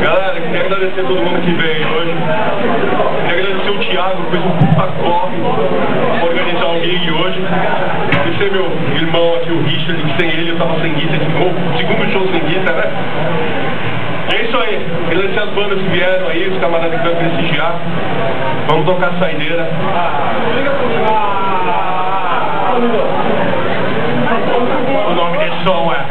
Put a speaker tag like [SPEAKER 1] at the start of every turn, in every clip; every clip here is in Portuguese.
[SPEAKER 1] Galera, agradecer todo mundo que hoje. Agradecer o Thiago, fez um puta organizar um gig hoje. Agradecer meu irmão aqui, o Richard, que sem ele eu tava sem guita de novo. Segundo show sem guita, né? Isso aí. Agradecer as bandas que vieram aí, os camaradas que vieram prestigiar. Vamos tocar saideira. O nome desse som é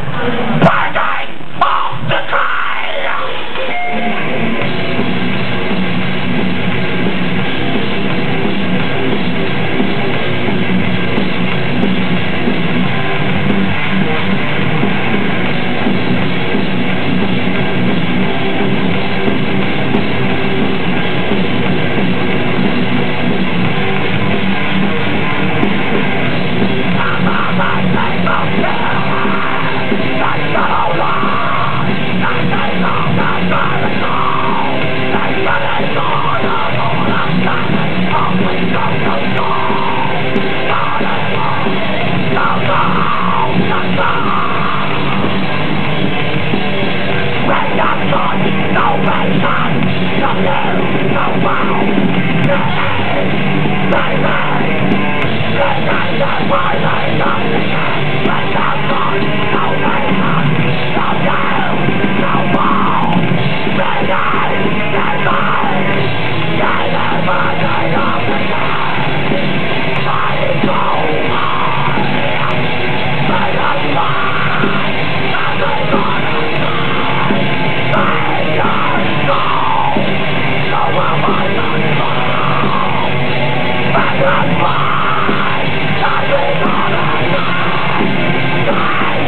[SPEAKER 2] my life. My, my, my, my, my, my, my, my. Goodbye. Nothing on the night.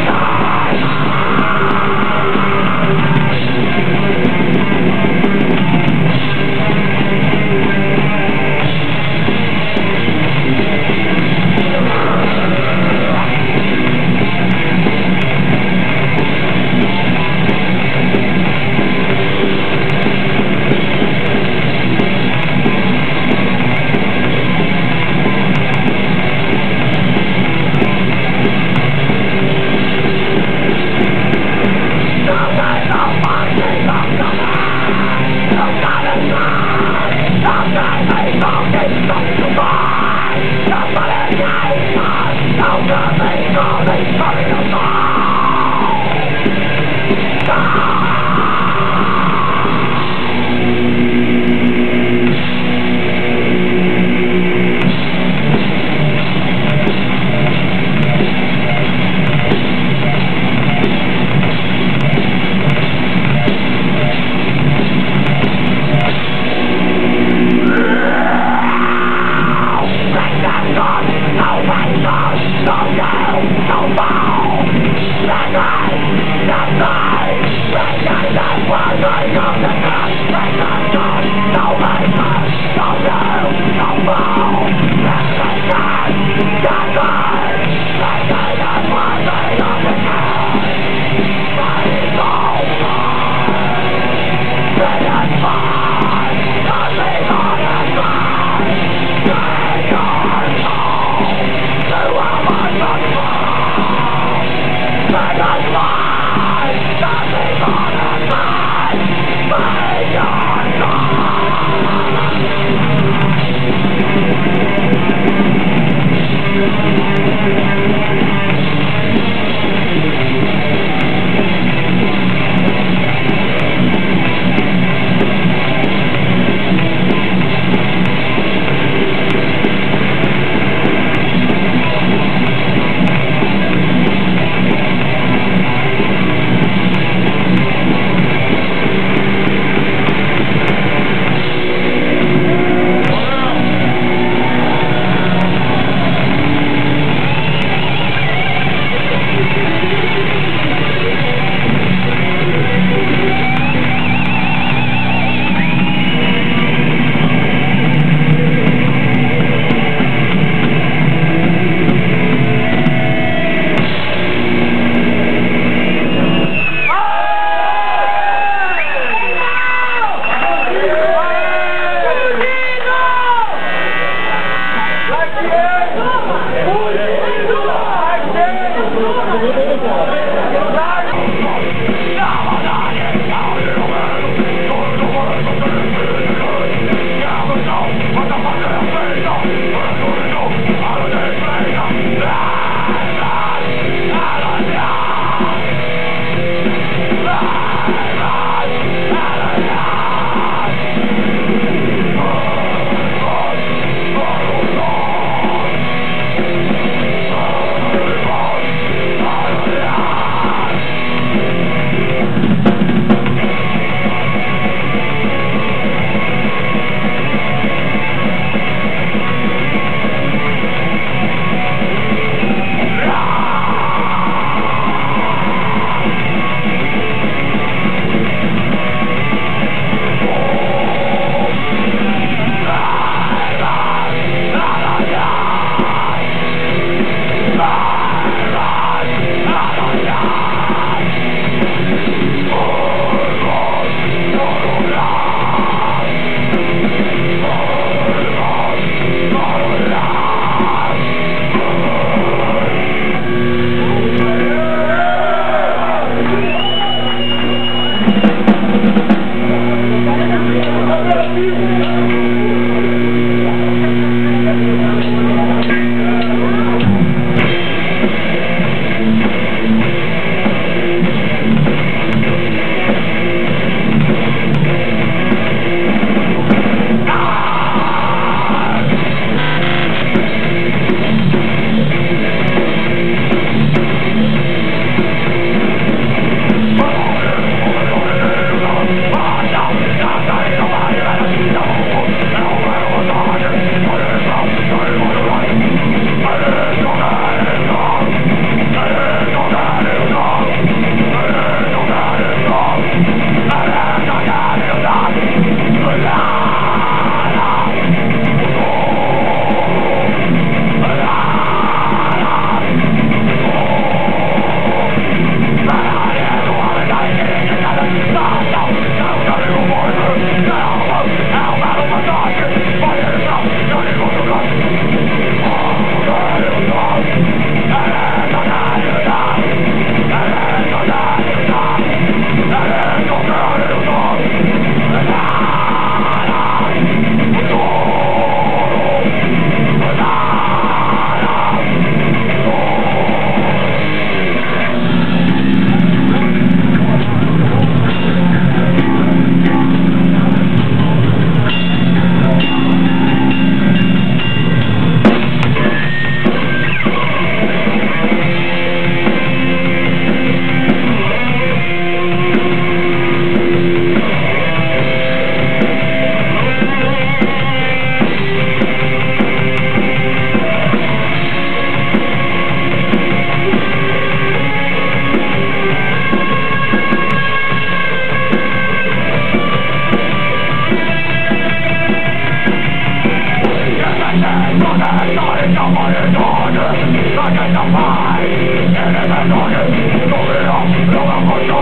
[SPEAKER 2] Thank.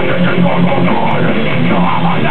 [SPEAKER 2] Yo soy como no, yo soy como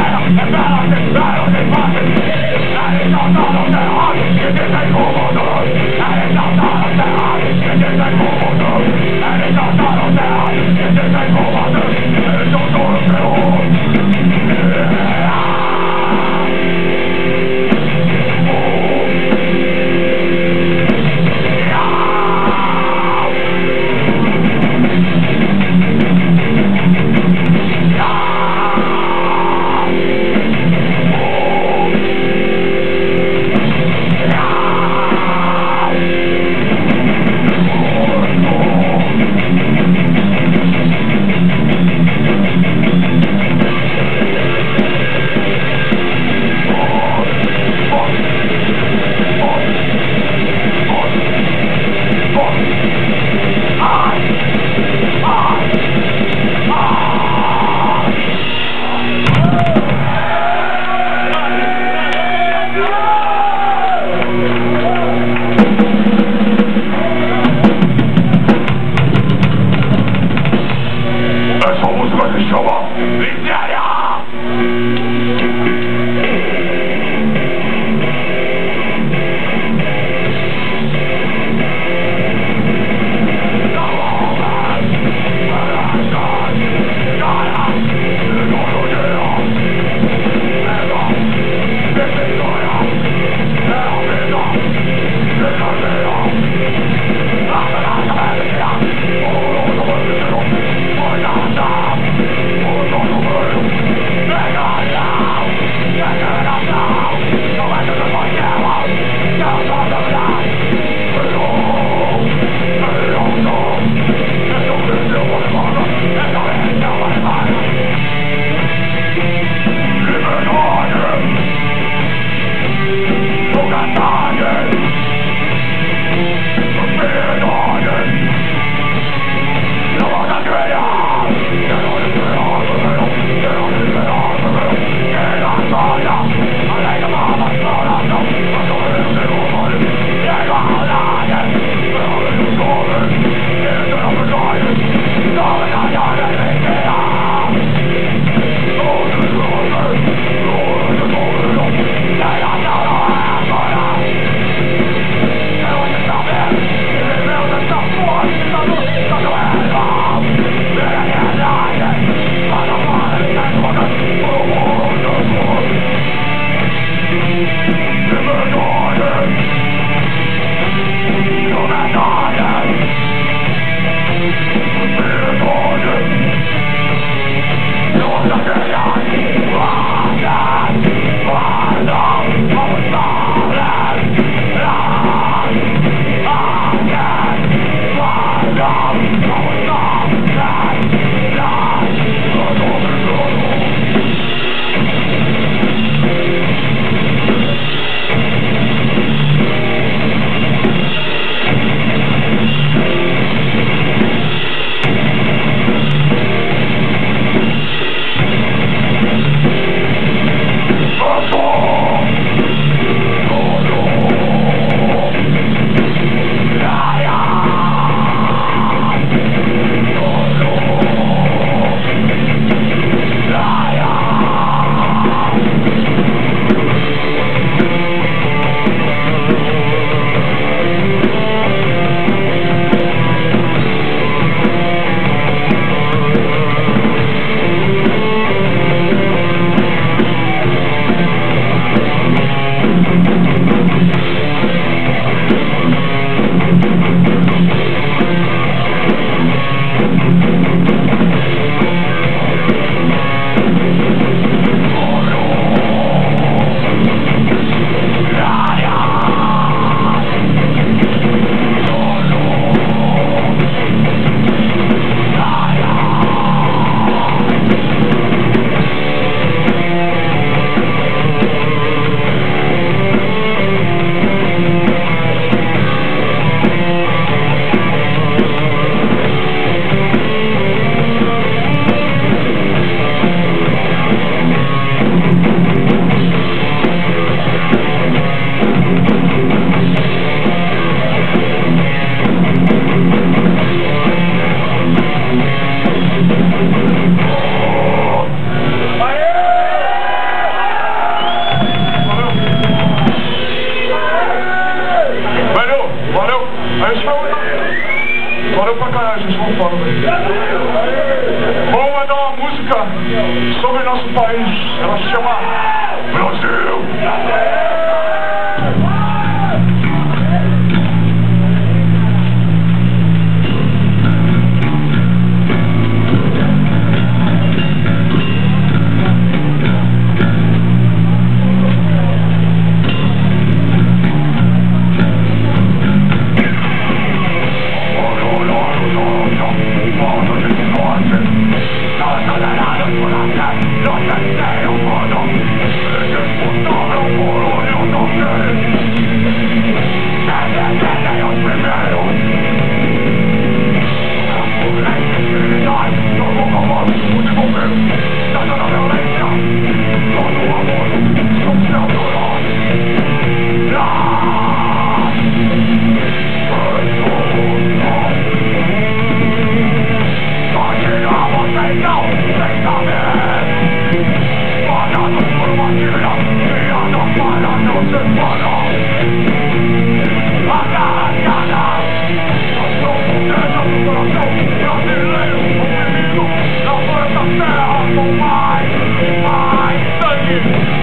[SPEAKER 2] Thank you.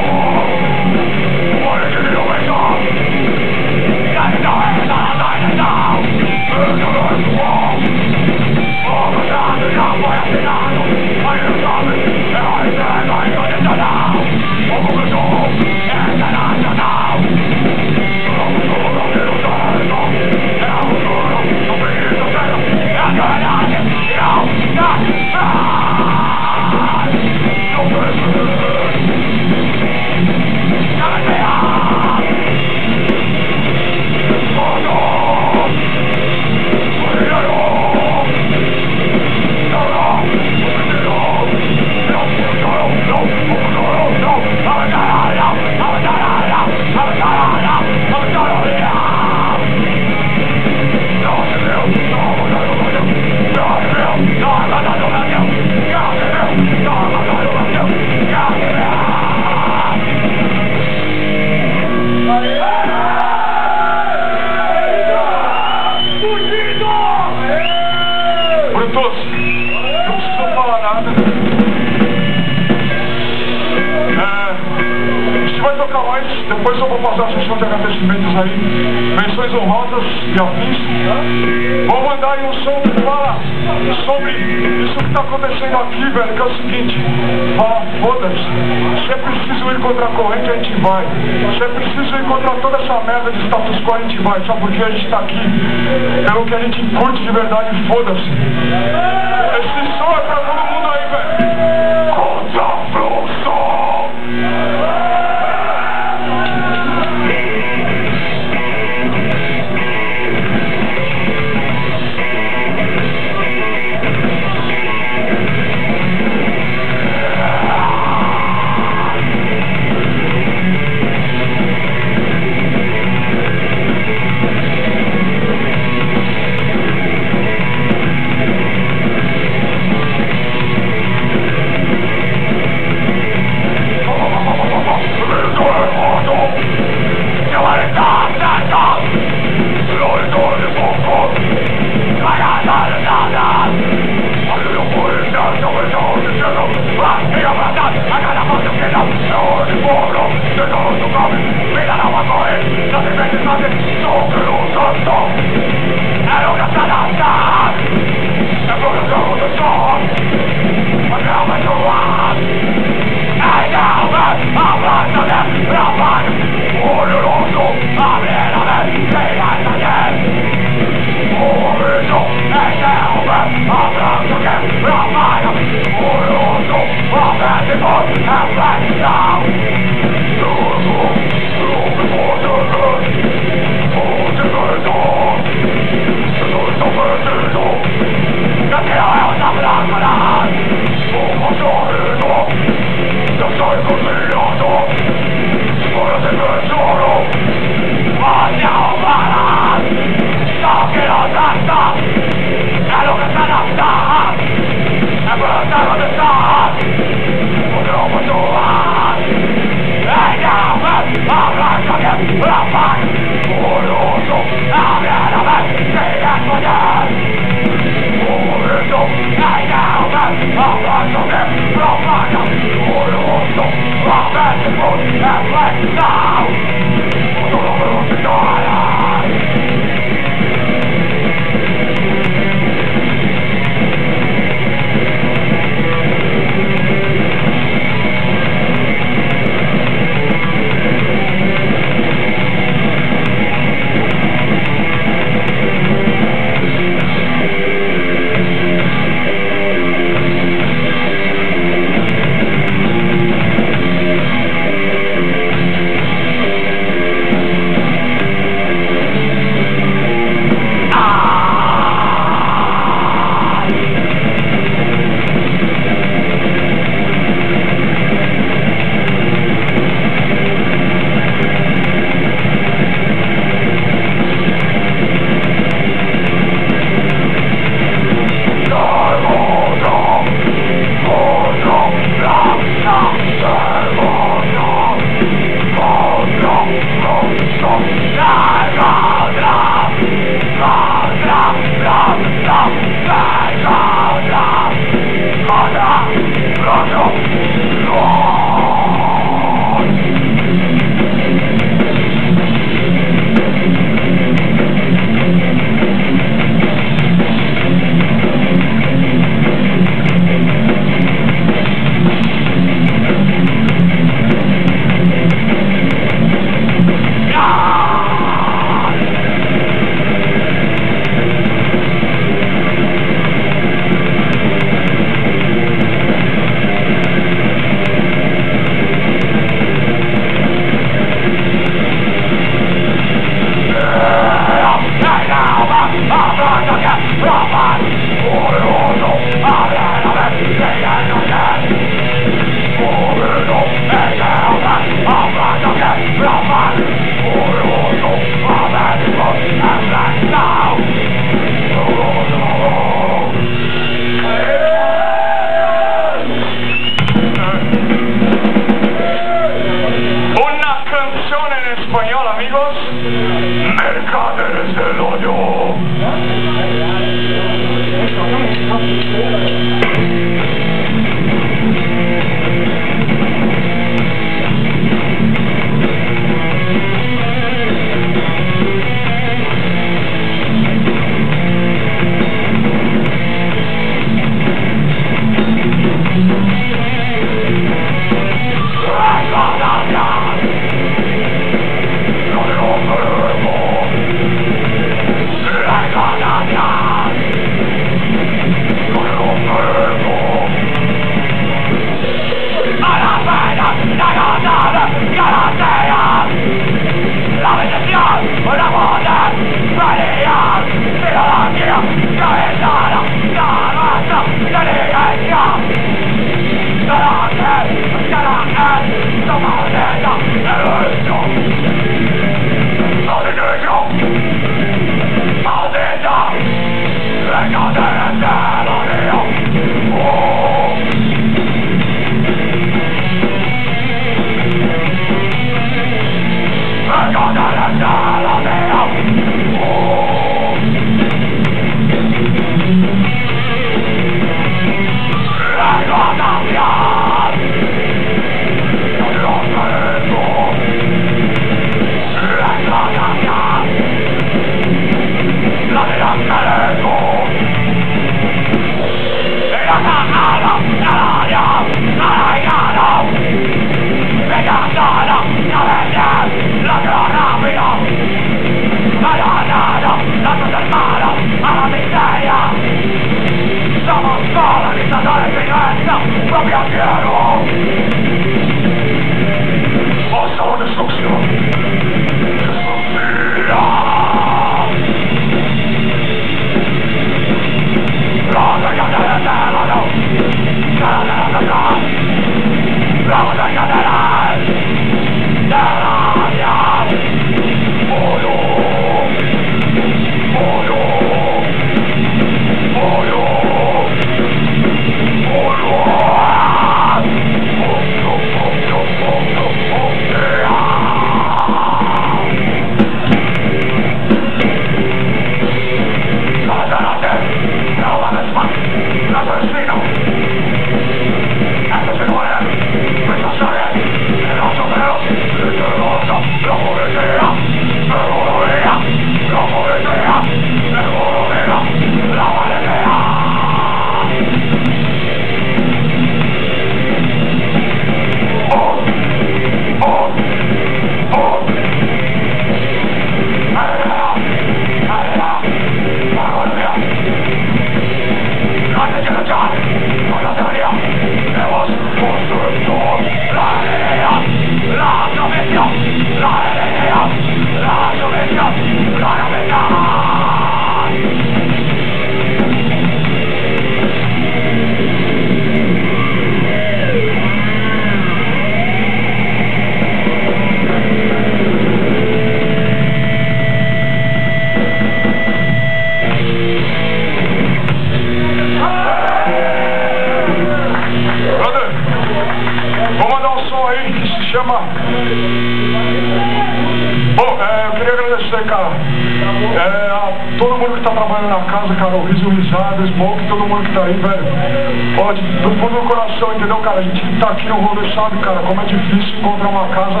[SPEAKER 2] Rolê, sabe, cara, como é difícil encontrar uma casa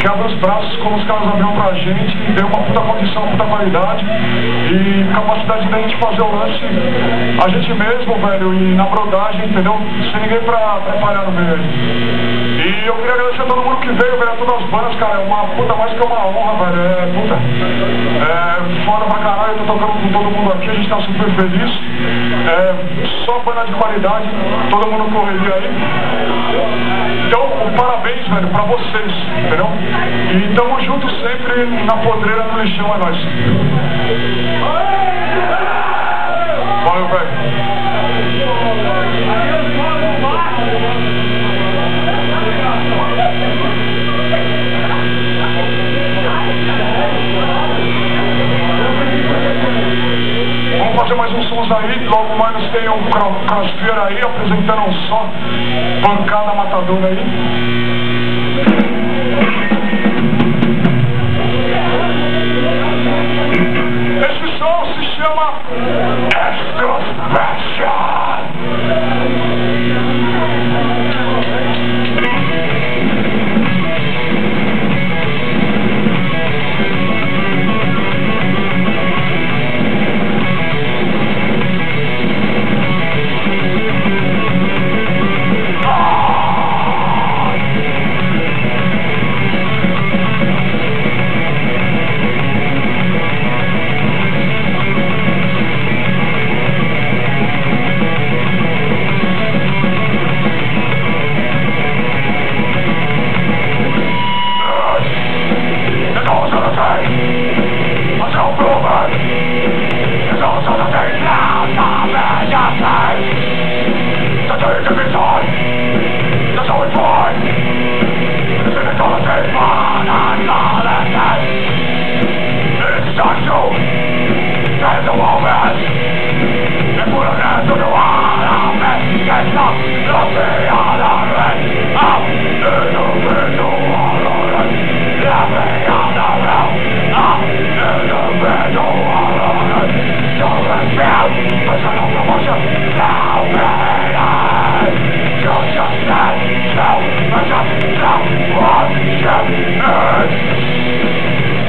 [SPEAKER 2] que abre os braços como os caras abriram pra gente, e dê uma puta condição, puta qualidade e capacidade da gente fazer o lance a gente mesmo, velho, e na brodagem, entendeu? Sem ninguém pra atrapalhar no meio. E eu queria agradecer a todo mundo que veio, velho, a todas as bandas, cara. É uma puta mais que uma honra, velho. É puta. É foda pra caralho, eu tô tocando com todo mundo aqui, a gente tá super feliz. É só banda de qualidade, todo mundo correria aí. Então, parabéns, velho, pra vocês, entendeu? E tamo junto sempre na podreira no lixão, é nóis. Valeu, velho. Sons aí, logo mais tem um crossfeira aí, apresentando um som, pancada matadora aí. Esse som se chama Aí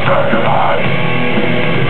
[SPEAKER 2] Turn it!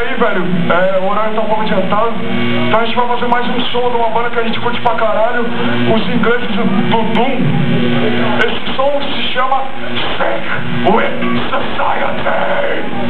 [SPEAKER 2] aí, velho, é, o horário tá um pouco adiantado, então a gente vai fazer mais um som de uma banda que a gente curte pra caralho, os ingleses do Doom. Esse som se chama Sick with Society.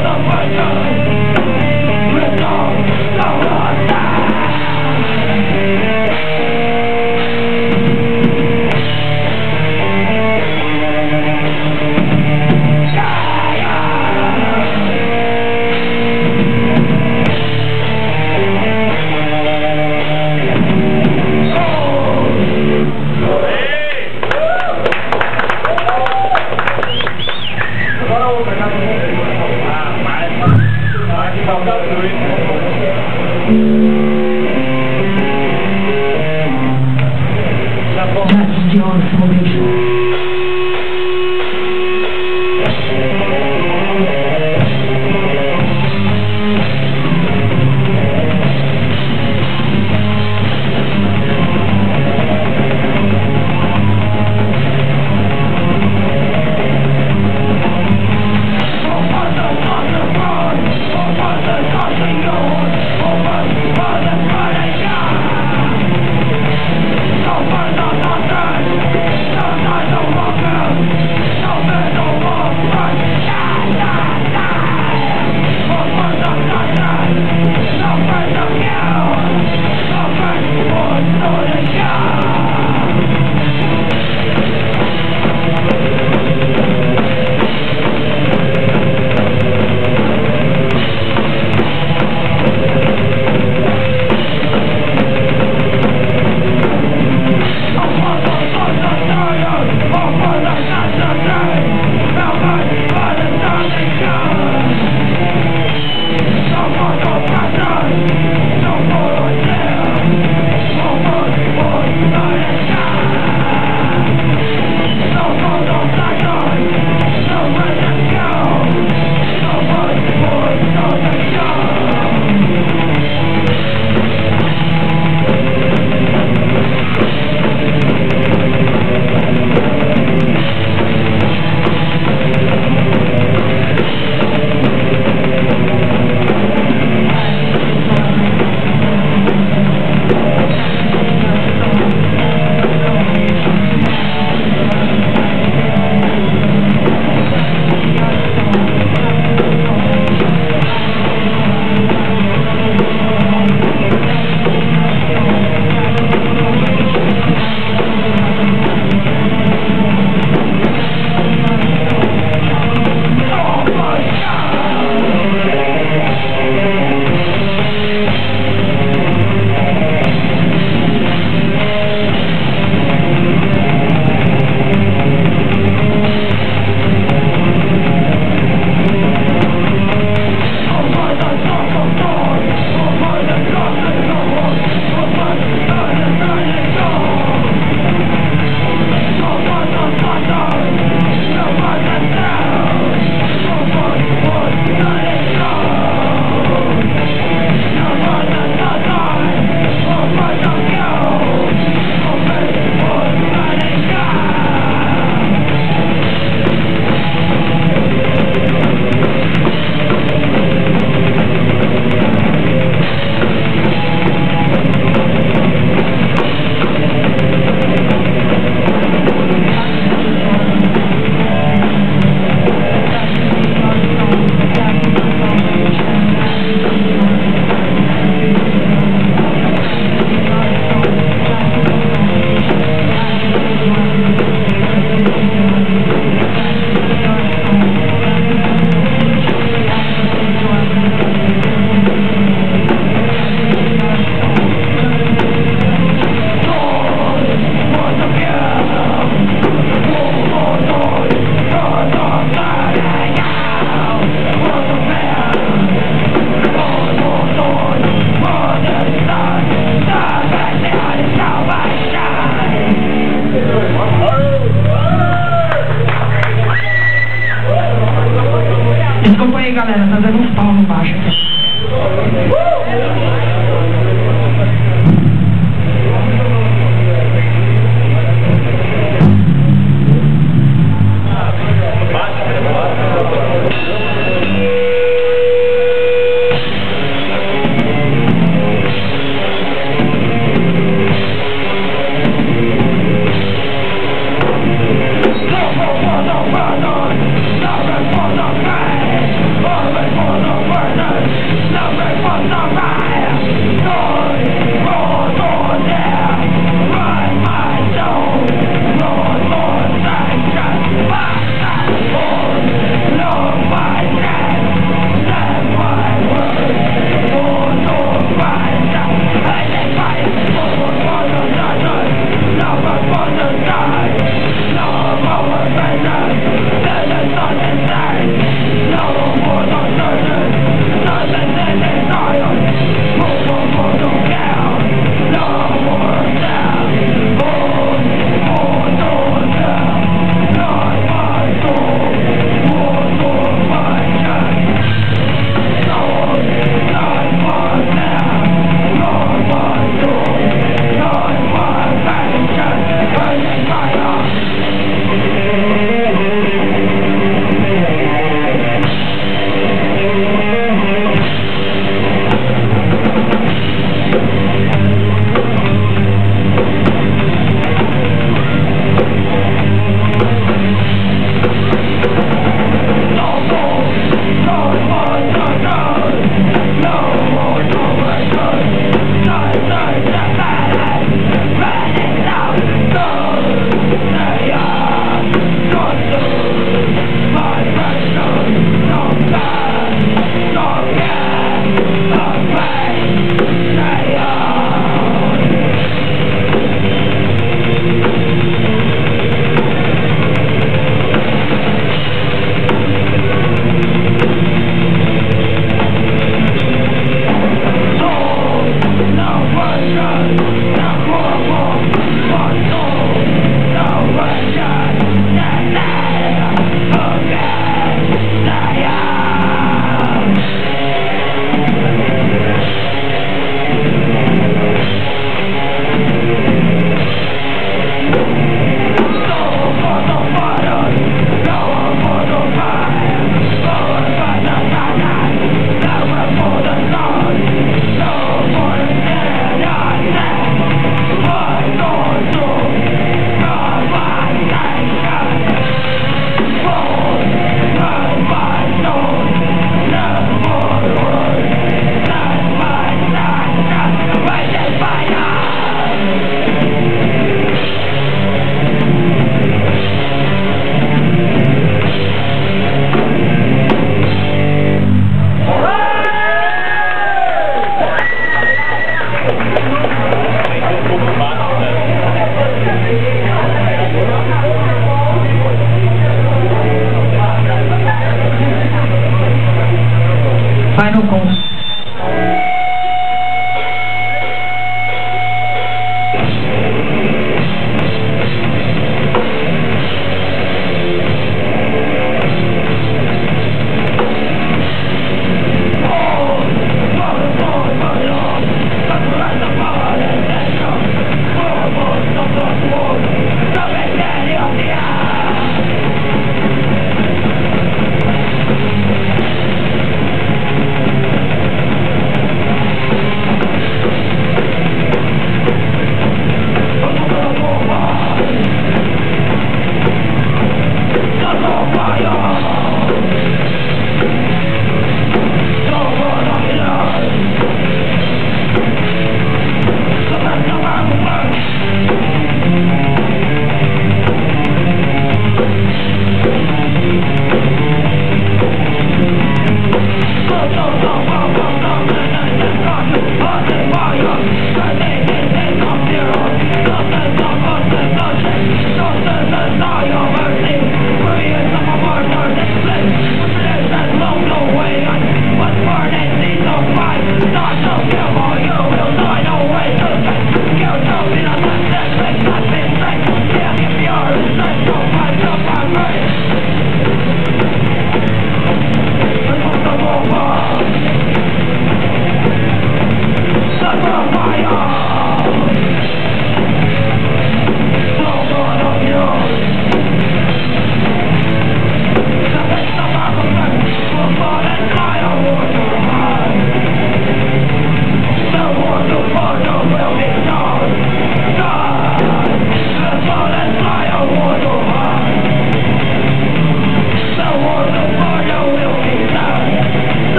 [SPEAKER 3] motherfucker! Oh my
[SPEAKER 4] god!